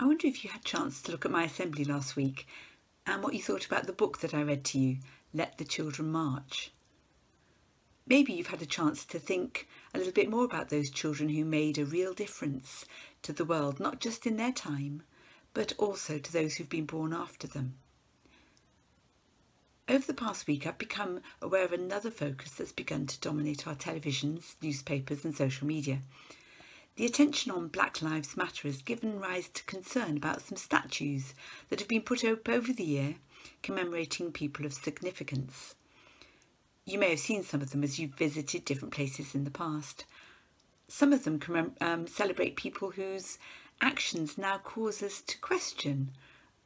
I wonder if you had a chance to look at my assembly last week and what you thought about the book that I read to you, Let the Children March. Maybe you've had a chance to think a little bit more about those children who made a real difference to the world, not just in their time, but also to those who've been born after them. Over the past week, I've become aware of another focus that's begun to dominate our televisions, newspapers, and social media. The attention on Black Lives Matter has given rise to concern about some statues that have been put up over the year commemorating people of significance. You may have seen some of them as you've visited different places in the past. Some of them um, celebrate people whose actions now cause us to question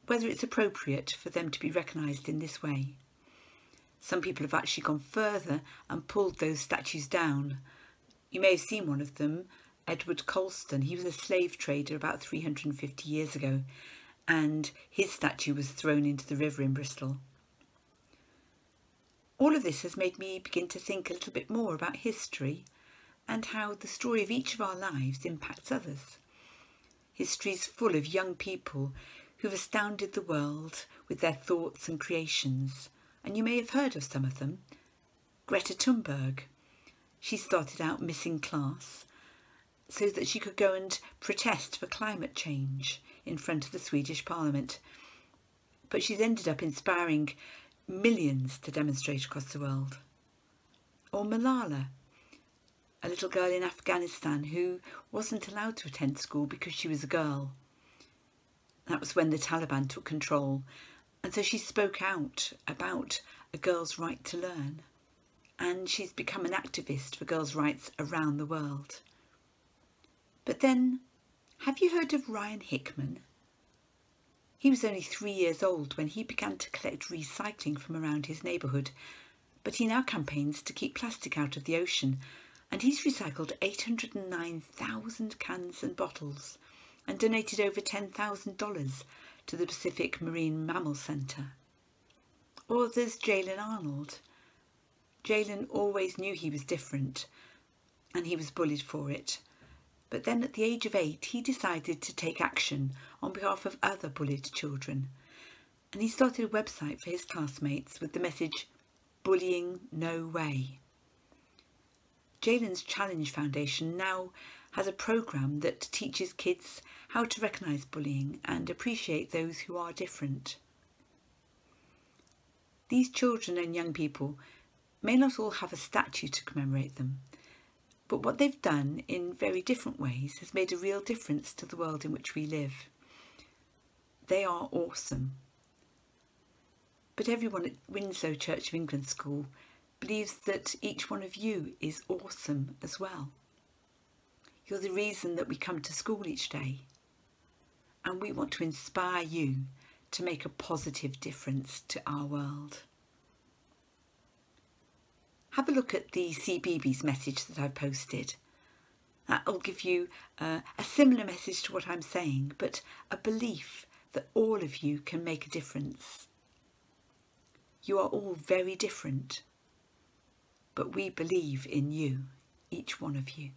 whether it's appropriate for them to be recognised in this way. Some people have actually gone further and pulled those statues down. You may have seen one of them, Edward Colston. He was a slave trader about 350 years ago and his statue was thrown into the river in Bristol. All of this has made me begin to think a little bit more about history and how the story of each of our lives impacts others. History is full of young people who've astounded the world with their thoughts and creations, and you may have heard of some of them. Greta Thunberg. She started out missing class so that she could go and protest for climate change in front of the Swedish Parliament. But she's ended up inspiring millions to demonstrate across the world. Or Malala, a little girl in Afghanistan who wasn't allowed to attend school because she was a girl. That was when the Taliban took control and so she spoke out about a girl's right to learn. And she's become an activist for girls' rights around the world. But then, have you heard of Ryan Hickman? He was only three years old when he began to collect recycling from around his neighbourhood, but he now campaigns to keep plastic out of the ocean, and he's recycled 809,000 cans and bottles and donated over $10,000 to the Pacific Marine Mammal Centre. Or there's Jaylen Arnold. Jaylen always knew he was different and he was bullied for it. But then at the age of eight, he decided to take action on behalf of other bullied children. And he started a website for his classmates with the message, Bullying No Way. Jaylen's Challenge Foundation now has a programme that teaches kids how to recognise bullying and appreciate those who are different. These children and young people may not all have a statue to commemorate them, but what they've done in very different ways has made a real difference to the world in which we live. They are awesome. But everyone at Winslow Church of England School believes that each one of you is awesome as well. You're the reason that we come to school each day. And we want to inspire you to make a positive difference to our world. Have a look at the CBeebies message that I've posted. That'll give you uh, a similar message to what I'm saying, but a belief that all of you can make a difference. You are all very different, but we believe in you, each one of you.